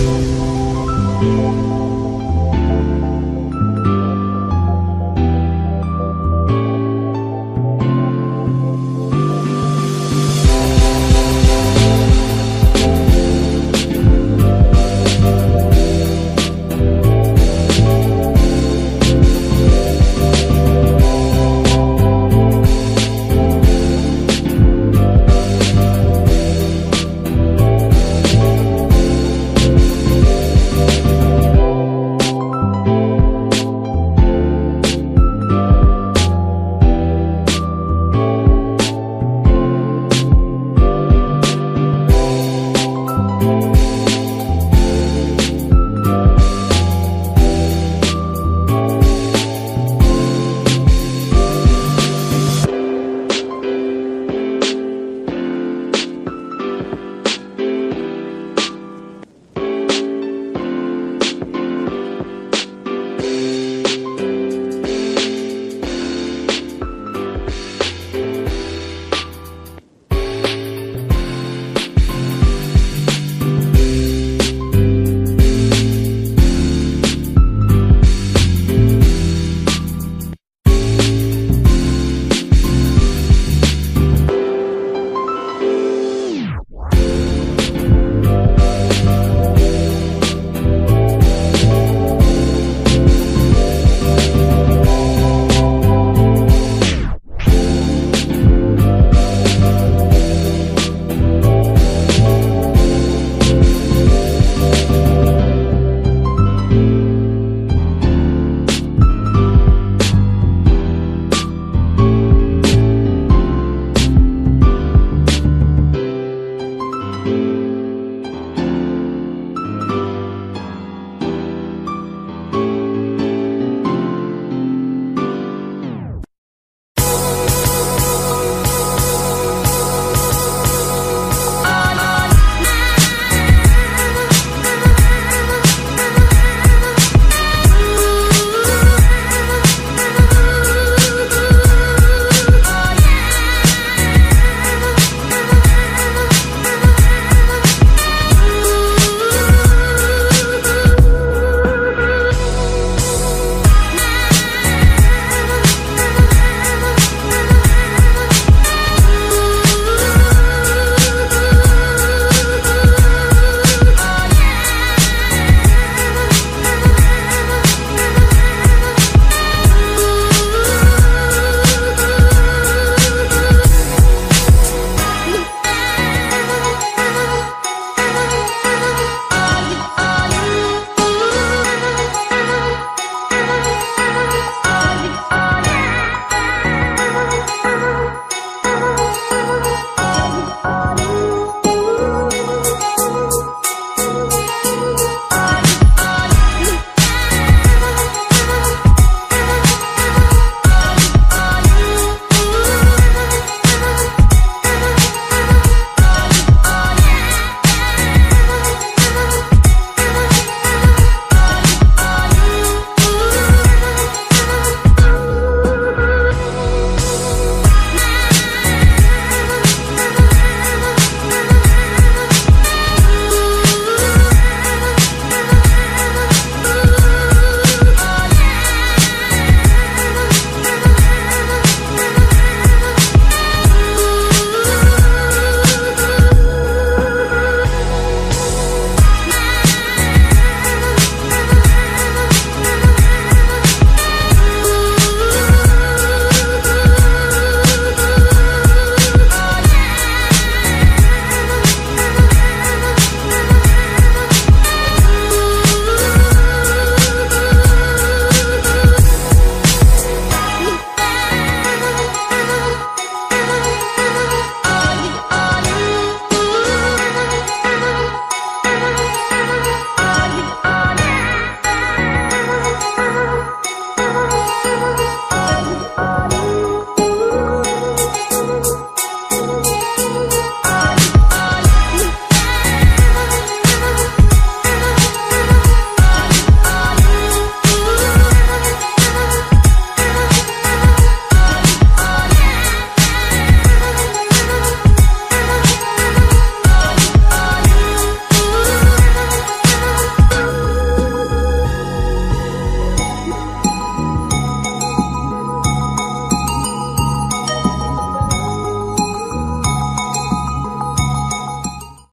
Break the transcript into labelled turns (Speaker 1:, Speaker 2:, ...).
Speaker 1: you.